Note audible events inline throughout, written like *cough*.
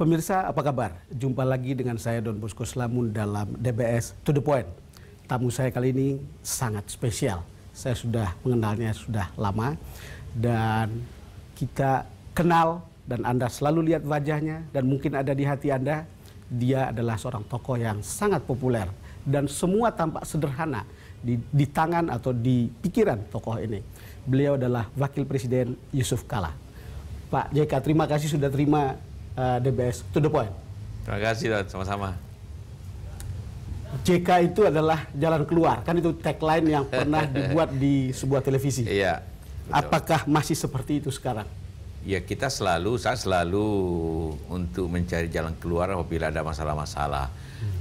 Pemirsa, apa kabar? Jumpa lagi dengan saya Don Bosco Slamun dalam DBS To The Point. Tamu saya kali ini sangat spesial. Saya sudah mengenalnya sudah lama dan kita kenal dan Anda selalu lihat wajahnya dan mungkin ada di hati Anda. Dia adalah seorang tokoh yang sangat populer dan semua tampak sederhana di, di tangan atau di pikiran tokoh ini. Beliau adalah Wakil Presiden Yusuf Kala. Pak JK, terima kasih sudah terima uh, DBS to the point. Terima kasih, Don. Sama-sama. JK itu adalah jalan keluar, kan itu tagline yang pernah *laughs* dibuat di sebuah televisi. Iya. betul. Apakah masih seperti itu sekarang? Ya kita selalu, saya selalu untuk mencari jalan keluar apabila ada masalah-masalah.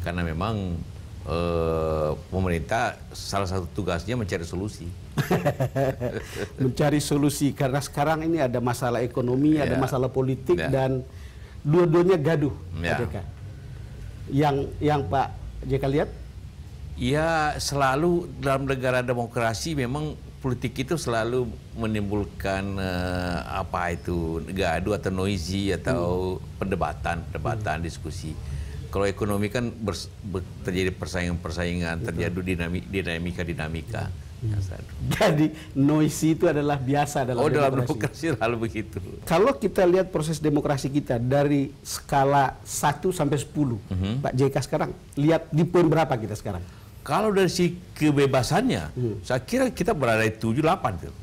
Karena memang eh, pemerintah salah satu tugasnya mencari solusi. *laughs* Mencari solusi karena sekarang ini ada masalah ekonomi, ada Ya. masalah politik Ya. dan dua-duanya gaduh, Pak Ya. JK. Yang yang Pak JK lihat Ya selalu dalam negara demokrasi memang politik itu selalu menimbulkan eh, apa itu gaduh atau noisy atau perdebatan, perdebatan, diskusi. Kalau ekonomi kan bers- ber- terjadi persaingan-persaingan, terjadi dinami- dinamika-dinamika. Ya, *laughs* jadi noisy itu adalah biasa dalam Oh dalam demokrasi. demokrasi selalu begitu. Kalau kita lihat proses demokrasi kita dari skala 1 sampai 10, Mhm. Pak JK sekarang lihat di poin berapa kita sekarang? Kalau dari si kebebasannya, saya kira kita berada di 7 8 tuh.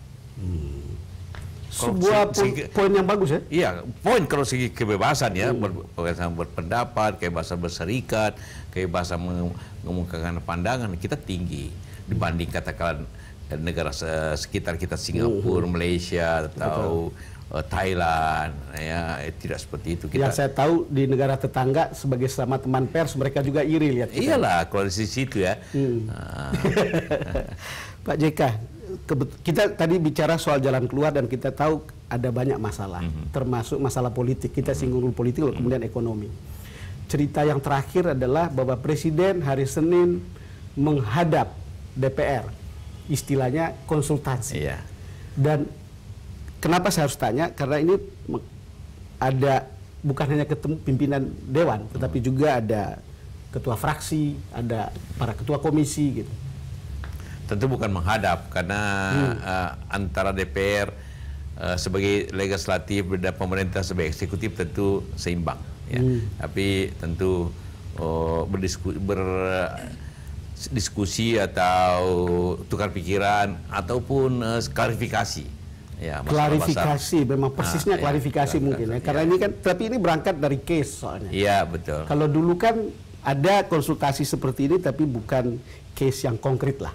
Kalau Sebuah se- poin, yang bagus ya. Iya, poin kalau segi kebebasan ya, ber, kebebasan berpendapat, kebebasan berserikat, kebebasan menge- mengemukakan pandangan kita tinggi dibanding katakan eh, negara se- sekitar kita Singapura, Malaysia atau eh, Thailand ya eh, tidak seperti itu kita. Yang saya tahu di negara tetangga sebagai sama teman pers mereka juga iri lihat kita. Iyalah kalau di situ ya. Hmm. Ah, *laughs* Pak JK, kita tadi bicara soal jalan keluar dan kita tahu ada banyak masalah, Mhm. termasuk masalah politik. Kita singgung dulu politik, lalu kemudian ekonomi. Cerita yang terakhir adalah bahwa Presiden hari Senin menghadap DPR, istilahnya konsultasi. iya. Dan kenapa saya harus tanya? Karena ini ada bukan hanya ketemu pimpinan dewan, tetapi juga ada ketua fraksi, ada para ketua komisi gitu. Tentu bukan menghadap karena eh, antara DPR eh, sebagai legislatif dan pemerintah sebagai eksekutif tentu seimbang ya. Tapi tentu oh, berdisku- berdiskusi atau tukar pikiran ataupun eh, klarifikasi. Ya klarifikasi memang persisnya Ah, ya, klarifikasi mungkin ya. Karena ini kan tapi ini berangkat dari case soalnya. Iya betul. kalau dulu kan ada konsultasi seperti ini tapi bukan case yang konkret lah.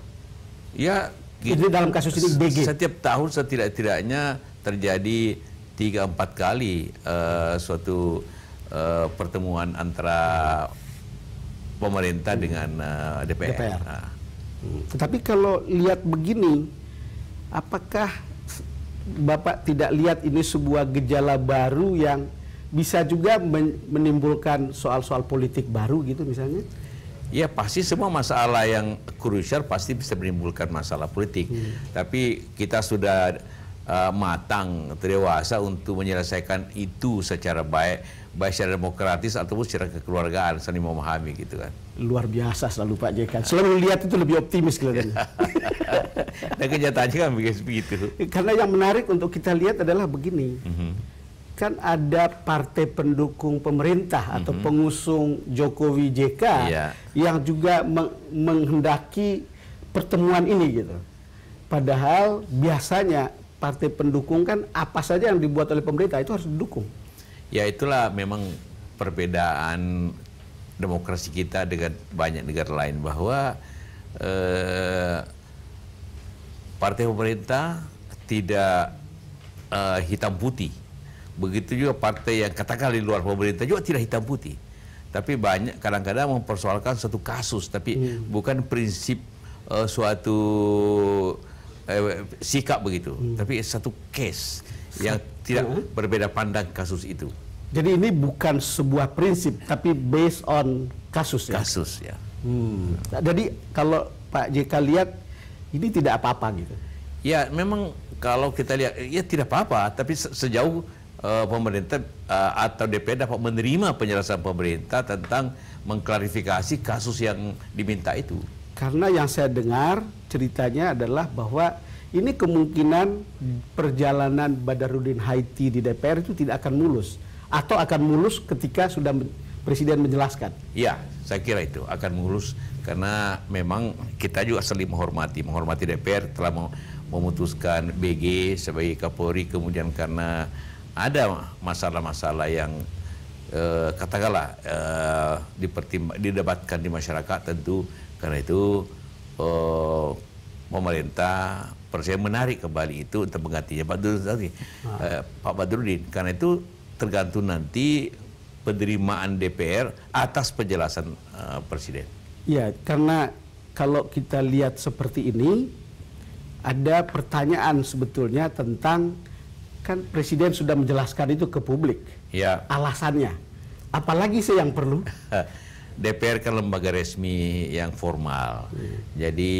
Ya ini dalam kasus ini BG Setiap tahun setidak-tidaknya terjadi tiga empat kali eh, suatu eh, pertemuan antara pemerintah dengan eh, DPR. DPR. Nah, Hmm, tetapi kalau lihat begini apakah Bapak tidak lihat ini sebuah gejala baru yang bisa juga men- menimbulkan soal-soal politik baru gitu misalnya ya pasti semua masalah yang krusial pasti bisa menimbulkan masalah politik. Tapi kita sudah eh, matang, dewasa untuk menyelesaikan itu secara baik, baik secara demokratis ataupun secara kekeluargaan, saling memahami gitu kan. luar biasa selalu Pak JK selalu lihat itu lebih optimis kelihatannya *laughs* Dan kenyataannya kan begitu. begitu. Karena yang menarik untuk kita lihat adalah begini. Mhm. Kan ada partai pendukung pemerintah atau pengusung Jokowi JK Iya. yang juga meng- menghendaki pertemuan ini gitu. Padahal biasanya partai pendukung kan apa saja yang dibuat oleh pemerintah itu harus didukung. Ya itulah memang perbedaan demokrasi kita dengan banyak negara lain bahwa eh, partai pemerintah tidak eh, hitam putih. Begitu juga partai yang katakan di luar pemerintah juga tidak hitam putih. Tapi banyak kadang-kadang mempersoalkan suatu kasus, tapi bukan prinsip eh, suatu eh, sikap begitu, tapi satu case yang tidak berbeda pandang kasus itu. Jadi ini bukan sebuah prinsip tapi based on kasus ya. Kasus ya. Hmm. Jadi kalau Pak JK lihat ini tidak apa-apa gitu. Ya memang kalau kita lihat ya tidak apa-apa, tapi se- sejauh uh, pemerintah uh, atau DPR dapat menerima penjelasan pemerintah tentang mengklarifikasi kasus yang diminta itu. Karena yang saya dengar ceritanya adalah bahwa ini kemungkinan perjalanan Badarudin Haiti di DPR itu tidak akan mulus. Atau akan mulus ketika sudah presiden menjelaskan. Iya, saya kira itu akan mulus. Karena memang kita juga saling menghormati, menghormati DPR telah memutuskan BG sebagai Kapolri. Kemudian karena ada masalah-masalah yang eh, katakanlah eh, didebatkan di masyarakat tentu. Karena itu eh, pemerintah presiden menarik kembali itu untuk menggantinya Pak Badrudin, eh, Pak Badrudin karena itu tergantung nanti penerimaan DPR atas penjelasan uh, presiden. Ya, karena kalau kita lihat seperti ini ada pertanyaan sebetulnya tentang kan presiden sudah menjelaskan itu ke publik. Ya. Alasannya. Apalagi sih yang perlu? *laughs* DPR kan lembaga resmi yang formal. Hmm. Jadi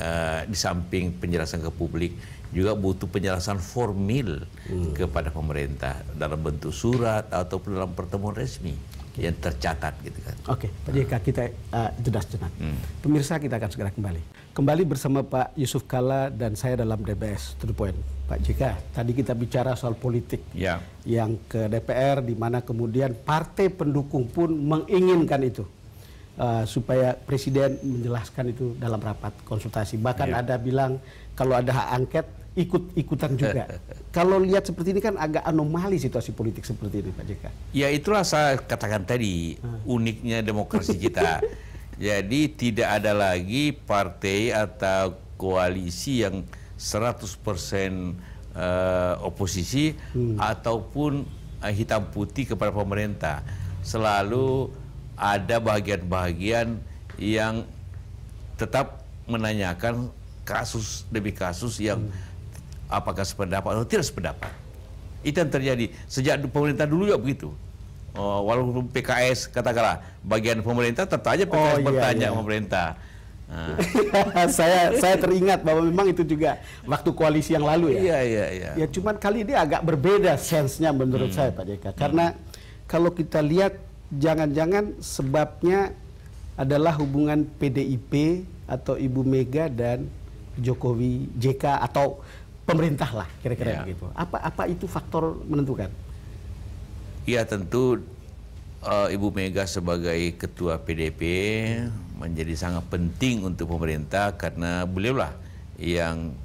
uh, di samping penjelasan ke publik juga butuh penjelasan formil hmm. kepada pemerintah dalam bentuk surat ataupun dalam pertemuan resmi okay. yang tercatat gitu kan. Oke, okay. Pak JK kita uh, jeda sejenak. Hmm. Pemirsa kita akan segera kembali. Kembali bersama Pak Yusuf Kala dan saya dalam DBS to the point. Pak JK, tadi kita bicara soal politik ya. yang ke DPR di mana kemudian partai pendukung pun menginginkan itu. Uh, supaya presiden menjelaskan itu dalam rapat konsultasi. Bahkan ya. ada bilang kalau ada hak angket ikut-ikutan juga. *laughs* Kalau lihat seperti ini kan agak anomali situasi politik seperti ini Pak JK. Ya itulah saya katakan tadi hmm. uniknya demokrasi *laughs* kita. Jadi tidak ada lagi partai atau koalisi yang 100% uh, eh, oposisi hmm. ataupun uh, hitam putih kepada pemerintah. Selalu ada bagian-bagian yang tetap menanyakan kasus demi kasus yang hmm apakah sependapat atau tidak sependapat. Itu yang terjadi sejak pemerintah dulu juga begitu. Oh, walaupun PKS katakanlah bagian pemerintah tetap aja PKS oh, iya, bertanya iya. pemerintah. Nah. *laughs* saya saya teringat bahwa memang itu juga waktu koalisi yang lalu ya. Iya iya iya. Ya cuman kali ini agak berbeda sensenya menurut hmm. saya Pak JK. Karena hmm. kalau kita lihat jangan-jangan sebabnya adalah hubungan PDIP atau Ibu Mega dan Jokowi JK atau pemerintah lah kira-kira ya. begitu. Apa apa itu faktor menentukan? Iya tentu uh, Ibu Mega sebagai ketua PDP menjadi sangat penting untuk pemerintah karena beliaulah yang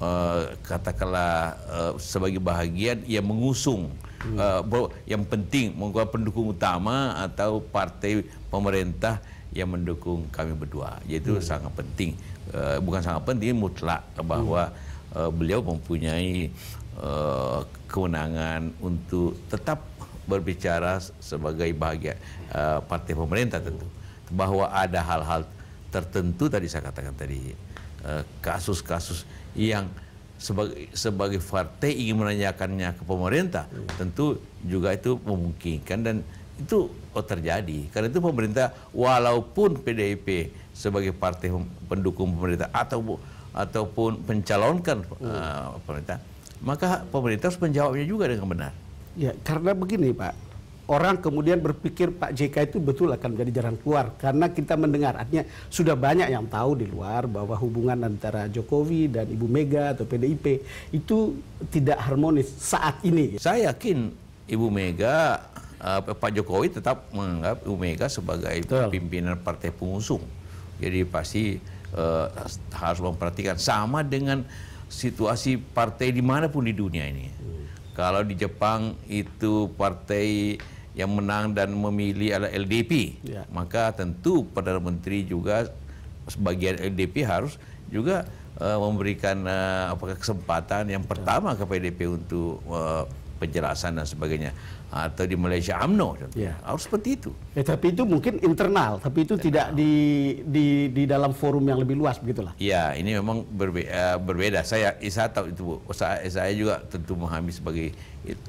uh, katakanlah uh, sebagai bahagian yang mengusung hmm. uh, yang penting menguat pendukung utama atau partai pemerintah yang mendukung kami berdua yaitu hmm. sangat penting uh, bukan sangat penting mutlak bahwa hmm uh, beliau mempunyai uh, kewenangan untuk tetap berbicara sebagai bahagia uh, partai pemerintah tentu bahwa ada hal-hal tertentu tadi saya katakan tadi kasus-kasus uh, yang sebagai sebagai partai ingin menanyakannya ke pemerintah tentu juga itu memungkinkan dan itu oh terjadi. Karena itu pemerintah walaupun PDIP sebagai partai pendukung pemerintah atau ataupun pencalonkan uh, pemerintah, maka pemerintah harus menjawabnya juga dengan benar. Ya, karena begini Pak, orang kemudian berpikir Pak JK itu betul akan menjadi jalan keluar karena kita mendengar artinya sudah banyak yang tahu di luar bahwa hubungan antara Jokowi dan Ibu Mega atau PDIP itu tidak harmonis saat ini. Saya yakin Ibu Mega uh, Pak Jokowi tetap menganggap Ibu Mega sebagai betul. pimpinan partai pengusung. Jadi pasti uh, harus memperhatikan sama dengan situasi partai di mana pun di dunia ini. Hmm. Kalau di Jepang itu partai yang menang dan memilih adalah LDP, ya. maka tentu perdana menteri juga sebagian LDP harus juga uh, memberikan uh, apakah kesempatan yang pertama ke PDP untuk uh, penjelasan dan sebagainya atau di Malaysia AMNO ya. harus seperti itu. Ya, tapi itu mungkin internal, tapi itu internal. tidak di, di di dalam forum yang lebih luas begitulah. Ya, ini memang berbe uh, berbeda. Saya saya tahu itu, saya, saya juga tentu memahami sebagai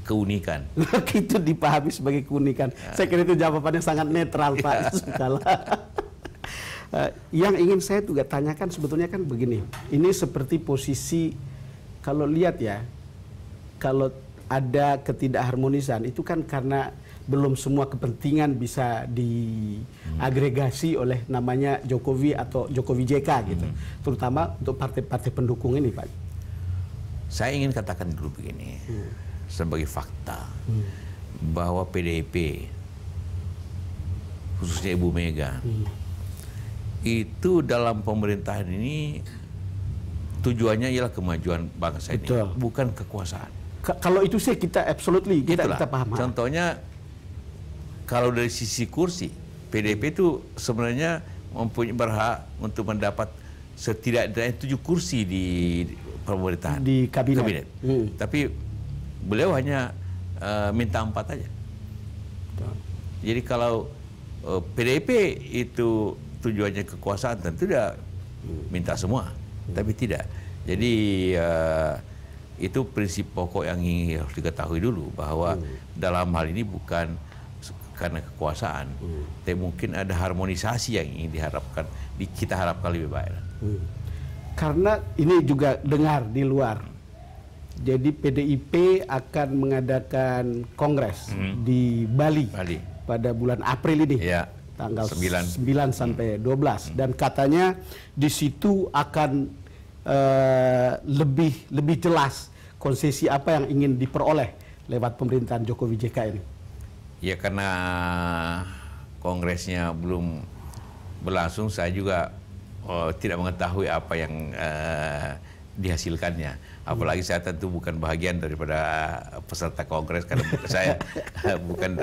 keunikan. *laughs* itu dipahami sebagai keunikan. Ya. Saya kira itu jawabannya sangat netral Pak *laughs* Sukala. uh, *laughs* yang ingin saya juga tanyakan sebetulnya kan begini. Ini seperti posisi kalau lihat ya, kalau ada ketidakharmonisan itu kan karena belum semua kepentingan bisa diagregasi oleh namanya Jokowi atau Jokowi JK gitu. Terutama untuk partai-partai pendukung ini, Pak. Saya ingin katakan dulu begini, hmm. sebagai fakta hmm. bahwa PDIP khususnya Ibu Mega hmm. itu dalam pemerintahan ini tujuannya ialah kemajuan bangsa Betul. ini, bukan kekuasaan. Kalau itu sih kita absolutely kita, kita paham. Contohnya kalau dari sisi kursi, PDP itu sebenarnya mempunyai berhak untuk mendapat setidaknya tujuh kursi di pemerintahan di kabinet. kabinet. Hmm. Tapi beliau hanya uh, minta empat aja. Jadi kalau uh, eh, PDP itu tujuannya kekuasaan tentu hmm. minta semua, hmm. tapi tidak. Jadi uh, itu prinsip pokok yang ingin harus diketahui dulu bahwa hmm. dalam hal ini bukan karena kekuasaan, hmm. tapi mungkin ada harmonisasi yang ingin diharapkan, kita harapkan lebih baik. Hmm. Karena ini juga dengar di luar, jadi PDIP akan mengadakan kongres hmm. di Bali, Bali pada bulan April ini. Ya. Tanggal 9, 9 sampai 12 hmm. dan katanya di situ akan uh, lebih lebih jelas konsesi apa yang ingin diperoleh lewat pemerintahan Jokowi JK ini. Ya karena kongresnya belum berlangsung, saya juga oh, tidak mengetahui apa yang uh, dihasilkannya. Apalagi saya tentu bukan bagian daripada peserta kongres karena *laughs* saya bukan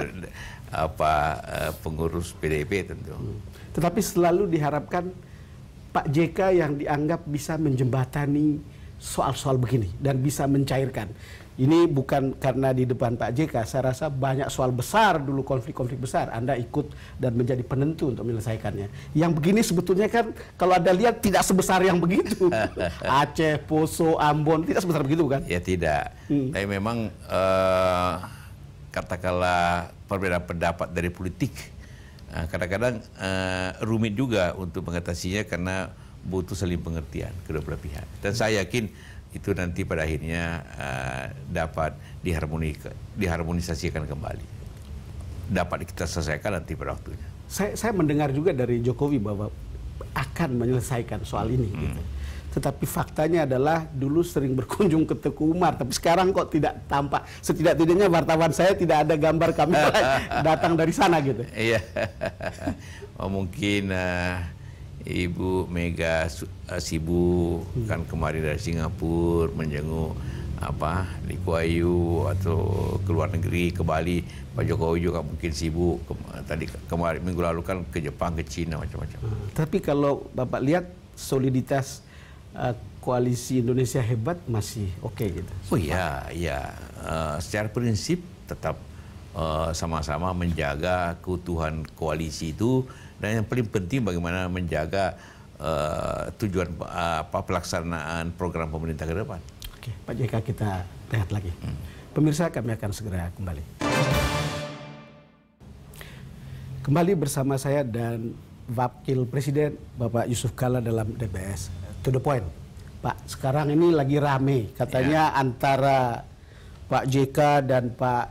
apa uh, pengurus PDIP tentu. Hmm. Tetapi selalu diharapkan Pak JK yang dianggap bisa menjembatani soal-soal begini dan bisa mencairkan. Ini bukan karena di depan Pak JK, saya rasa banyak soal besar dulu konflik-konflik besar. Anda ikut dan menjadi penentu untuk menyelesaikannya. Yang begini sebetulnya kan kalau Anda lihat tidak sebesar yang begitu. *laughs* Aceh, Poso, Ambon tidak sebesar begitu kan? Ya tidak. Hmm. Tapi memang uh, katakanlah perbedaan pendapat dari politik kadang-kadang uh, rumit juga untuk mengatasinya karena butuh saling pengertian kedua belah pihak. Dan saya yakin itu nanti pada akhirnya uh, dapat diharmonisasikan kembali. Dapat kita selesaikan nanti pada waktunya. Saya, saya mendengar juga dari Jokowi bahwa akan menyelesaikan soal ini. Hmm. Gitu. Tetapi faktanya adalah dulu sering berkunjung ke Teguh Umar, tapi sekarang kok tidak tampak. Setidak-tidaknya wartawan saya tidak ada gambar kami *laughs* datang dari sana gitu. Iya. *laughs* oh, mungkin uh, Ibu Mega uh, Sibu hmm. kan kemarin dari Singapura menjenguk apa di Kuayu atau ke luar negeri ke Bali Pak Jokowi juga mungkin sibuk ke, tadi kemarin minggu lalu kan ke Jepang ke Cina macam-macam. Hmm. Tapi kalau Bapak lihat soliditas uh, koalisi Indonesia hebat masih oke okay, gitu. Oh iya iya uh, secara prinsip tetap sama-sama uh, menjaga keutuhan koalisi itu dan yang paling penting bagaimana menjaga uh, tujuan uh, apa pelaksanaan program pemerintah ke depan. Oke, Pak JK kita lihat lagi. Hmm. Pemirsa kami akan segera kembali. Kembali bersama saya dan Wakil Presiden Bapak Yusuf Kala dalam DBS. To the point, Pak. Sekarang ini lagi rame katanya ya. antara Pak JK dan Pak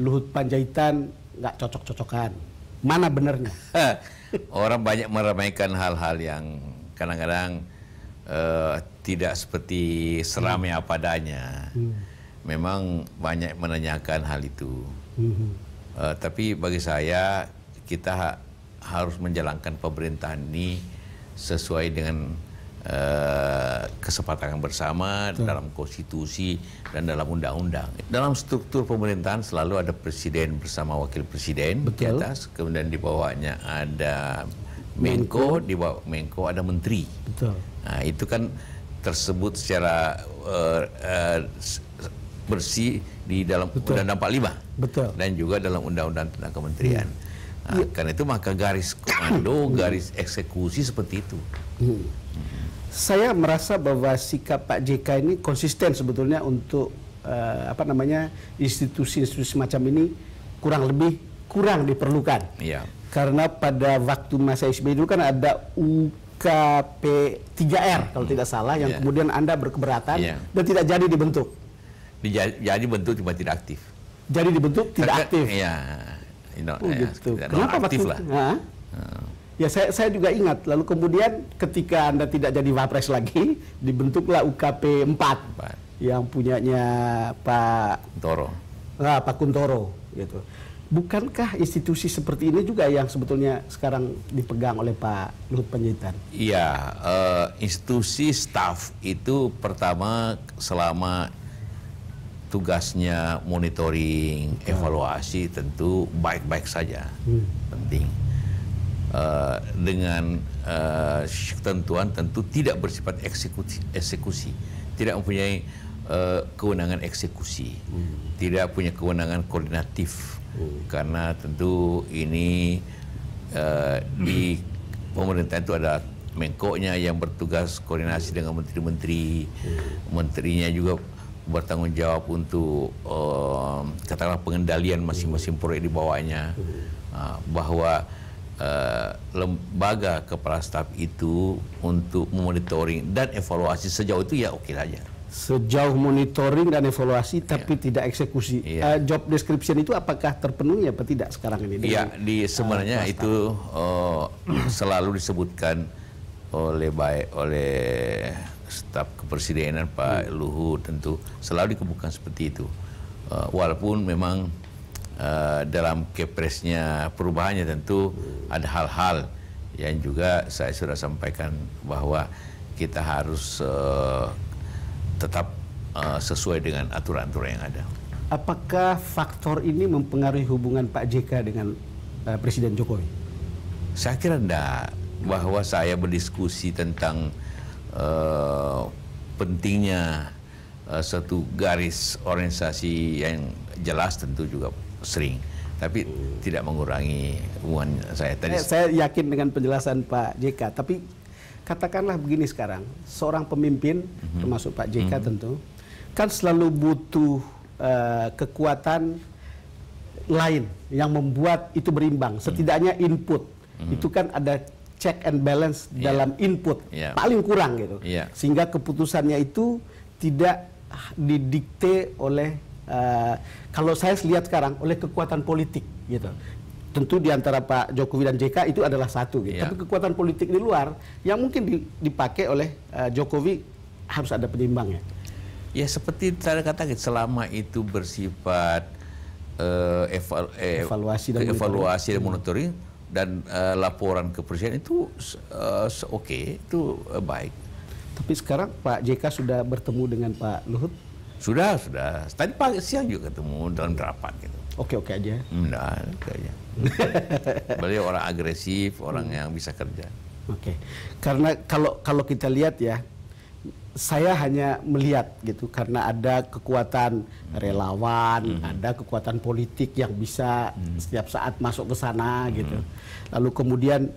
Luhut Panjaitan nggak cocok-cocokan Mana benernya? *laughs* Orang banyak meramaikan hal-hal yang kadang-kadang uh, tidak seperti seramai hmm. apa adanya. Hmm. Memang banyak menanyakan hal itu. Hmm. Uh, tapi bagi saya kita ha harus menjalankan pemerintahan ini sesuai dengan uh, kesepakatan bersama Betul. dalam konstitusi dan dalam undang-undang. Dalam struktur pemerintahan selalu ada presiden bersama wakil presiden Betul. di atas, kemudian di bawahnya ada Menko, Menko. di bawah Menko ada menteri. Betul. Nah, itu kan tersebut secara uh, uh, bersih di dalam Undang-Undang 45 Betul. dan juga dalam Undang-Undang tentang kementerian. Hmm. Nah, ya. karena itu maka garis komando, garis eksekusi seperti itu. Hmm saya merasa bahwa sikap Pak JK ini konsisten sebetulnya untuk uh, apa namanya institusi-institusi semacam ini kurang lebih kurang diperlukan. Iya. Karena pada waktu masa SBY itu kan ada UKP 3R kalau hmm. tidak salah yang yeah. kemudian Anda berkeberatan yeah. dan tidak jadi dibentuk. Dija- Jadi bentuk cuma tidak aktif. Jadi dibentuk tidak aktif. Iya. You know, Oh, ya, gitu. Kenapa aktif waktu lah. Hah? Ya saya saya juga ingat. Lalu kemudian ketika anda tidak jadi wapres lagi, *laughs* dibentuklah UKP 4 Empat. yang punyanya Pak Toro. ah, Pak Kuntoro gitu. Bukankah institusi seperti ini juga yang sebetulnya sekarang dipegang oleh Pak Luhut Panjaitan? Iya, eh, institusi staff itu pertama selama tugasnya monitoring, evaluasi tentu baik-baik saja, penting. Eh, dengan ketentuan tentu tidak bersifat eksekusi, eksekusi. Tidak mempunyai eh, kewenangan eksekusi, tidak punya kewenangan koordinatif, karena tentu ini eh, di pemerintah itu ada mengkoknya yang bertugas koordinasi dengan menteri-menteri, menterinya juga bertanggung jawab untuk eh, katakanlah pengendalian masing-masing proyek di bawahnya, Ah, bahwa eh, lembaga kepala staf itu untuk memonitoring dan evaluasi sejauh itu ya oke saja. Sejauh monitoring dan evaluasi tapi tidak eksekusi. Iya. Eh, job description itu apakah terpenuhi apa tidak sekarang ini? Iya, dengan- di sebenarnya itu eh, *clears throat* selalu disebutkan oleh baik oleh staf kepresidenan Pak Luhut tentu selalu dikemukakan seperti itu. Eh, walaupun memang eh, dalam kepresnya perubahannya tentu ada hal-hal yang juga saya sudah sampaikan bahwa kita harus eh, tetap eh, sesuai dengan aturan-aturan yang ada. Apakah faktor ini mempengaruhi hubungan Pak JK dengan eh, Presiden Jokowi? Saya kira enggak bahwa saya berdiskusi tentang eh, pentingnya eh, satu garis organisasi yang jelas tentu juga sering, tapi tidak mengurangi hubungan saya tadi. Eh, saya yakin dengan penjelasan Pak JK, tapi katakanlah begini sekarang, seorang pemimpin termasuk Pak JK tentu kan selalu butuh eh, kekuatan lain yang membuat itu berimbang. Setidaknya input itu kan ada check and balance Iya. dalam input Iya. paling kurang gitu, Iya. sehingga keputusannya itu tidak didikte oleh eh, kalau saya lihat sekarang oleh kekuatan politik gitu. Tentu di antara Pak Jokowi dan JK itu adalah satu gitu. Iya. Tapi kekuatan politik di luar yang mungkin di- dipakai oleh eh, Jokowi harus ada penyimbangnya. Ya seperti saya katakan selama itu bersifat eh, eval- eh, Evaluasi dan evaluasi dan monitoring dan eh, laporan ke presiden itu se- oke itu eh, baik. Tapi sekarang Pak JK sudah bertemu dengan Pak Luhut. Sudah sudah. Tadi pagi siang juga ketemu dalam rapat gitu. Oke-oke aja. Enggak, kayaknya. *laughs* Beliau orang agresif, orang yang bisa kerja. Oke, karena kalau kalau kita lihat ya, saya hanya melihat gitu karena ada kekuatan relawan, ada kekuatan politik yang bisa setiap saat masuk ke sana gitu. Lalu kemudian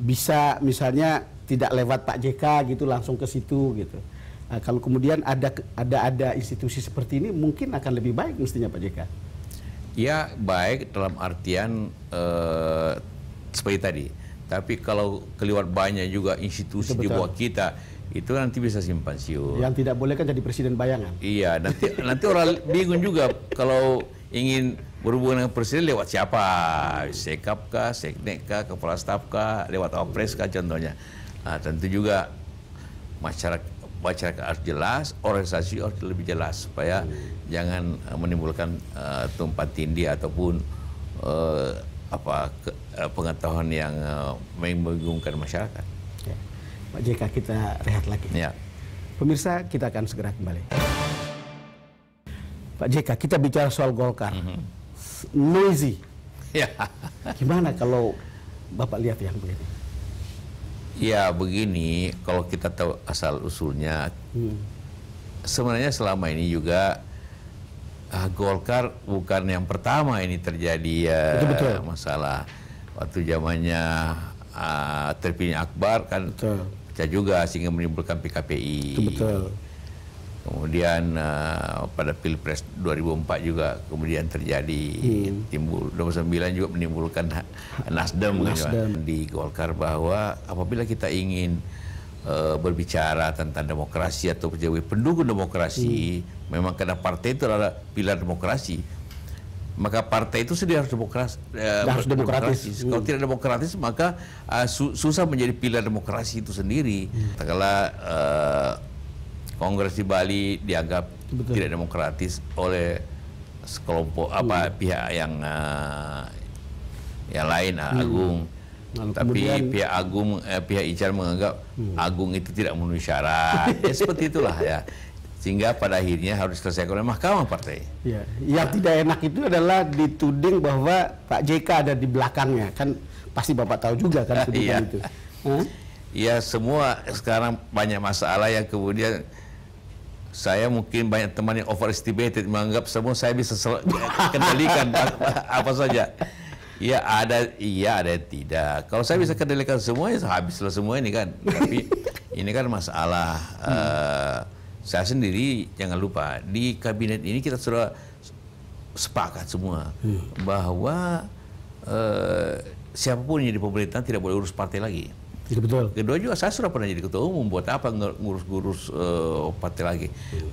bisa misalnya tidak lewat Pak JK gitu langsung ke situ gitu. Nah, kalau kemudian ada ada ada institusi seperti ini mungkin akan lebih baik mestinya Pak JK. Ya baik dalam artian eh, seperti tadi. Tapi kalau keluar banyak juga institusi Betul, di bawah kita, itu nanti bisa simpan siur. Yang tidak boleh kan jadi presiden bayangan. Iya, nanti *laughs* nanti orang bingung juga kalau ingin berhubungan dengan presiden lewat siapa? Sekap kah, seknek kah, kepala staf kah, lewat wapres kah contohnya. Nah, tentu juga masyarakat masyarakat harus jelas, organisasi harus lebih jelas supaya jangan eh, menimbulkan eh, tumpang tindih ataupun eh, apa ke- eh, pengetahuan yang eh, membingungkan masyarakat. Oke. Pak JK kita rehat lagi. Ya. Pemirsa, kita akan segera kembali. Pak JK, kita bicara soal Golkar. S- Noisy. Ya. Gimana kalau Bapak lihat yang begini? Ya begini, kalau kita tahu asal usulnya, Hmm. sebenarnya selama ini juga ah, Golkar bukan yang pertama ini terjadi ya Betul-betul. masalah waktu zamannya ah, terpilih Akbar kan Betul. pecah juga sehingga menimbulkan PKPI. Itu betul. Kemudian ah, pada Pilpres 2004 juga kemudian terjadi Hmm. timbul 29 juga menimbulkan Nasdem, kan, Nasdem. di Golkar bahwa apabila kita ingin uh, berbicara tentang demokrasi atau menjadi pendukung demokrasi, hmm. memang karena partai itu adalah pilar demokrasi. Maka partai itu sendiri harus demokrasi. Uh, harus demokratis. demokratis. Hmm. Kalau tidak demokratis, maka uh, su susah menjadi pilar demokrasi itu sendiri. Hmm. Kalau uh, Kongres di Bali dianggap Betul. tidak demokratis oleh sekelompok hmm. apa pihak yang uh, yang lain hmm. Agung. Lalu Tapi kemudian, pihak Agung, eh, pihak Ical menganggap hmm. Agung itu tidak memenuhi syarat. ya seperti itulah ya. Sehingga pada akhirnya harus diselesaikan oleh mahkamah partai. Ya. Yang nah. tidak enak itu adalah dituding bahwa Pak JK ada di belakangnya. Kan pasti Bapak tahu juga kan *laughs* tuduhan itu. Iya, semua sekarang banyak masalah yang kemudian saya mungkin banyak teman yang overestimated menganggap semua saya bisa kendalikan *laughs* apa saja. Iya ada, iya ada tidak. Kalau saya bisa kendalikan semua, ya habislah semua ini kan. Tapi *laughs* ini kan masalah. Uh, saya sendiri jangan lupa di kabinet ini kita sudah sepakat semua hmm. bahwa uh, siapa pun yang di pemerintahan tidak boleh urus partai lagi. Ya, betul. Kedua juga saya sudah pernah jadi ketua umum buat apa ngurus-ngurus uh, partai lagi.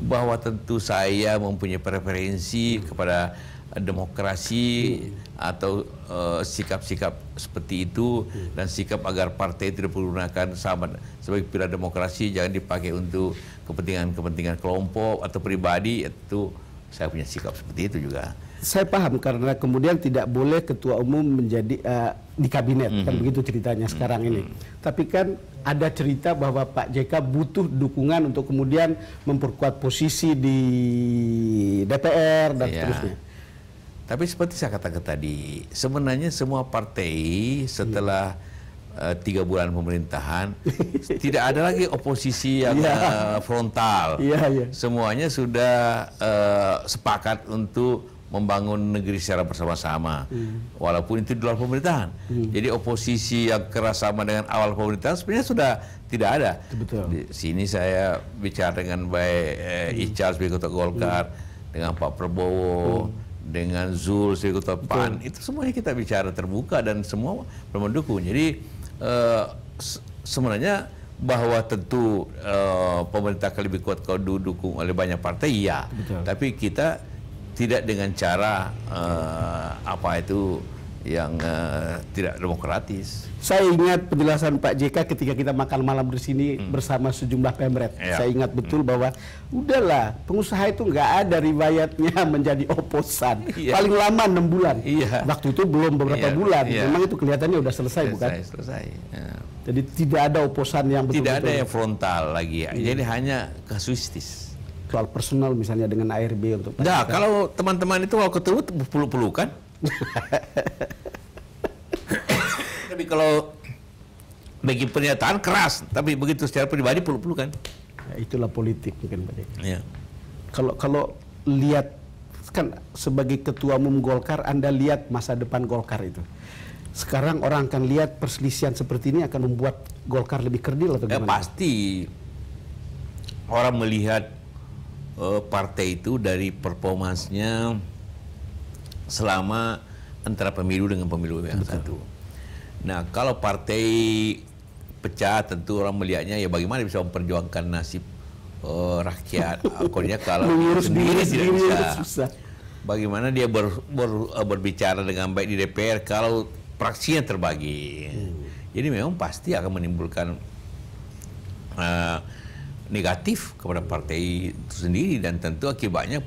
Bahwa tentu saya mempunyai preferensi kepada demokrasi atau eh, sikap-sikap uh, seperti itu dan sikap agar partai tidak menggunakan sama sebagai pilar demokrasi jangan dipakai untuk kepentingan-kepentingan kelompok atau pribadi itu saya punya sikap seperti itu juga. Saya paham karena kemudian tidak boleh ketua umum menjadi uh, di kabinet mm -hmm. kan begitu ceritanya sekarang mm -hmm. ini. Tapi kan ada cerita bahwa Pak JK butuh dukungan untuk kemudian memperkuat posisi di DPR dan yeah. seterusnya. Tapi seperti saya katakan tadi, sebenarnya semua partai setelah uh, tiga bulan pemerintahan *laughs* tidak ada lagi oposisi yang yeah. uh, frontal. Yeah, yeah. Semuanya sudah uh, sepakat untuk membangun negeri secara bersama-sama, hmm. walaupun itu di luar pemerintahan. Hmm. Jadi oposisi yang keras sama dengan awal pemerintahan sebenarnya sudah tidak ada. Betul. Di sini saya bicara dengan baik eh, hmm. Ical sebagai ketua Golkar, hmm. dengan Pak Prabowo. Hmm dengan Zul sebagai ketua PAN itu semuanya kita bicara terbuka dan semua mendukung. Jadi uh, sebenarnya bahwa tentu uh, pemerintah akan lebih kuat kalau didukung oleh banyak partai ya. Tapi kita tidak dengan cara uh, apa itu yang uh, tidak demokratis. Saya ingat penjelasan Pak JK ketika kita makan malam di sini hmm. bersama sejumlah pemret. Ya. Saya ingat betul hmm. bahwa udahlah pengusaha itu nggak ada riwayatnya *laughs* menjadi oposan. Ya. Paling lama enam bulan. Ya. Waktu itu belum beberapa ya. bulan. Ya. Memang itu kelihatannya udah selesai, selesai bukan? Selesai. Ya. Jadi tidak ada oposan yang betul-betul. Tidak ada yang frontal lagi. Ya. Jadi hanya kasuistis. Soal personal misalnya dengan ARB untuk. Nah, kalau teman-teman itu kalau ketemu peluk-pelukan. *laughs* tapi kalau bagi pernyataan keras, tapi begitu secara pribadi peluk-pelukan. Ya, itulah politik mungkin Pak ya. Kalau kalau lihat kan sebagai ketua umum Golkar Anda lihat masa depan Golkar itu. Sekarang orang akan lihat perselisihan seperti ini akan membuat Golkar lebih kerdil atau ya, gimana? Ya, pasti orang melihat uh, partai itu dari performansnya selama antara pemilu dengan pemilu yang Betul. satu. Nah, kalau partai pecah tentu orang melihatnya ya bagaimana bisa memperjuangkan nasib uh, rakyat. *laughs* Akhirnya kalau sendiri tidak bisa. *laughs* Susah. Bagaimana dia ber, ber, uh, berbicara dengan baik di DPR kalau fraksinya terbagi. Hmm. Jadi memang pasti akan menimbulkan uh, negatif kepada partai itu sendiri dan tentu akibatnya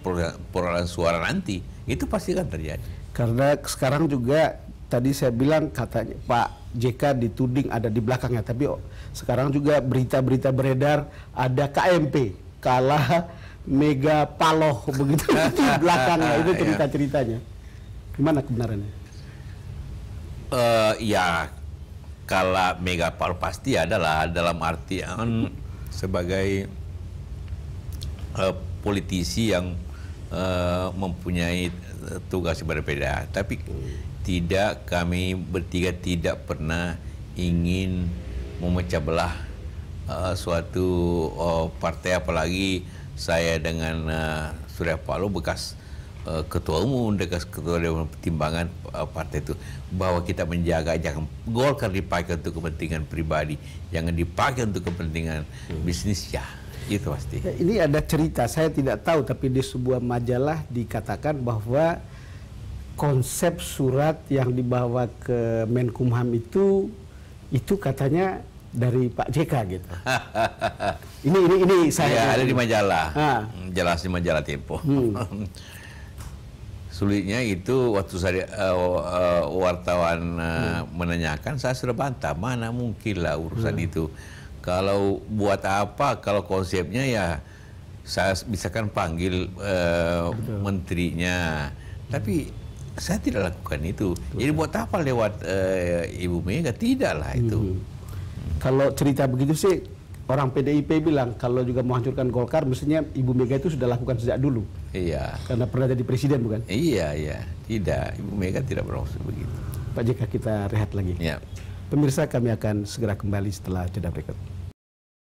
perolehan suara nanti itu pasti akan terjadi. Karena sekarang juga tadi saya bilang katanya Pak JK dituding ada di belakangnya, tapi oh, sekarang juga berita-berita beredar ada KMP kalah Mega Paloh begitu *laughs* di belakangnya itu *laughs* iya. cerita-ceritanya. Gimana kebenarannya? Uh, ya kalau Mega Paloh pasti adalah dalam artian sebagai uh, politisi yang uh, mempunyai tugas berbeda. Tapi tidak kami bertiga tidak pernah ingin memecah belah uh, suatu uh, partai apalagi saya dengan uh, Surya Paloh bekas eh, ketua umum dengan ketua dewan pertimbangan eh, partai itu bahwa kita menjaga jangan Golkar dipakai untuk kepentingan pribadi, jangan dipakai untuk kepentingan bisnis ya. Itu pasti. Ya, ini ada cerita, saya tidak tahu tapi di sebuah majalah dikatakan bahwa konsep surat yang dibawa ke Menkumham itu itu katanya dari Pak JK gitu. *laughs* ini ini ini saya Ya, ada di majalah. Ah. Hmm, Jelas di majalah Tempo. Hmm. *laughs* Sulitnya itu waktu saya eh, eh, wartawan eh, menanyakan saya sudah bantah mana mungkin lah urusan itu. Kalau buat apa kalau konsepnya ya saya bisa kan panggil eh, menterinya. Tapi saya tidak lakukan itu. Jadi buat apa lewat eh, Ibu Mega? Tidak lah itu. Kalau cerita begitu sih orang PDIP bilang kalau juga menghancurkan Golkar mestinya Ibu Mega itu sudah lakukan sejak dulu Iya. karena pernah jadi presiden bukan? Iya, iya. Tidak, Ibu Mega tidak bermaksud begitu. Pak JK kita rehat lagi. Ya. Pemirsa kami akan segera kembali setelah jeda berikut.